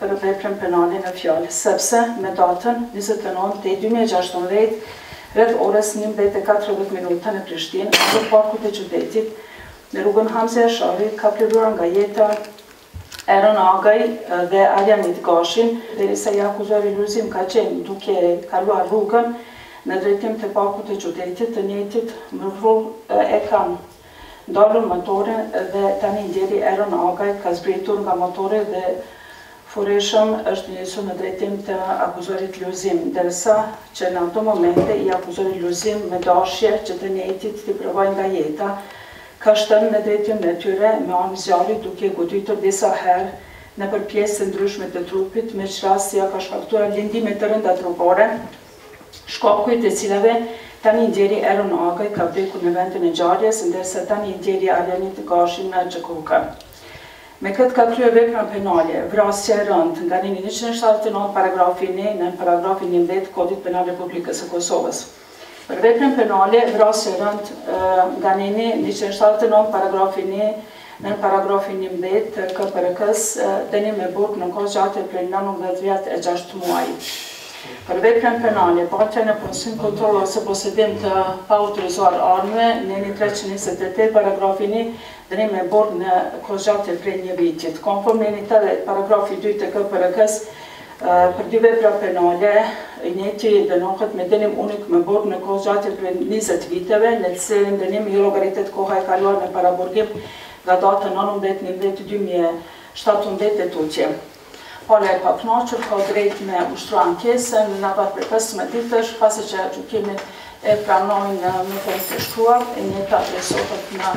për veprën penale në fjalë, sepse me datën njëzet e nëntë tetë dy mijë e gjashtëmbëdhjetë, rreth orës njëmbëdhjetë e katërmbëdhjetë minuta në Prishtinë, afër Parkut të Qytetit, në rrugën Hamëz Jashari, ka privuar nga jeta Eron Agaj dhe Arjanit Gashin, derisa i akuzuari Lulzim ka qenë duke kaluar rrugën në drejtim të Parkut të Qytetit, të njëjtit në rrugë e kanë. Ndalur motorin dhe tani i ndjeri Eron Agaj ka zbritur nga motori dhe furishëm është nisur në drejtim të akuzuarit Lulzim, ndërsa që në ato momente i akuzuari Lulzim me dashje që të njëjtit t'i privojë nga jeta, ka shtënë në drejtim të tyre me armë zjarri duke e goditur disa herë nëpër pjesë të ndryshme të trupit me ç'rast iu ka shkaktuar lëndime të rënda trupore. shkaku i të cilave tani i ndjeri Eron Agaj ka vdekur në vendin e ngjarjes, ndërsa tani i ndjeri Arjanit Gashi në QKUK. Me këtë ka kryer veprën penale, vrasje e rëndë, nga neni njëqind e shtatëdhjetë e nëntë paragrafi një nënparagrafi njëmbëdhjetë të Kodit Penal të Republikës së Kosovës. Për veprën penale, vrasje e rëndë, nga neni njëqind e shtatëdhjetë e nëntë paragrafi një Nënparagrafi njëmbëdhjetë të KPRK-së, dënim me burg në kohëzgjatje prej nëntëmbëdhjetë vjet e gjashtë muaj. Për veprën penale Mbajtja në pronësi, kontroll ose posedim të paautorizuar të armëve, neni treqind e njëzet e tetë, paragrafi një, dënim me burg në kohëzgjatje prej një vitit. Konform nenit tetëdhjetë, paragrafi dy të KPRK-së, Për dy vepra penale, i njëjti dënohet me dënim unik me burg në kohëzgjatje prej njëzet viteve, në të cilin dënim i llogaritet koha e kaluar në paraburgim nga data nëntëmbëdhjetë njëmbëdhjetë dy mijë e shtatëmbëdhjetë e tutje. Pala e pakënaqur ka drejt me ushtru ankesën në afat prej pesëmbëdhjetë ditësh, pasi që aktgjykimin e pranojnë në formë të shkruar, e njëjta adresohet në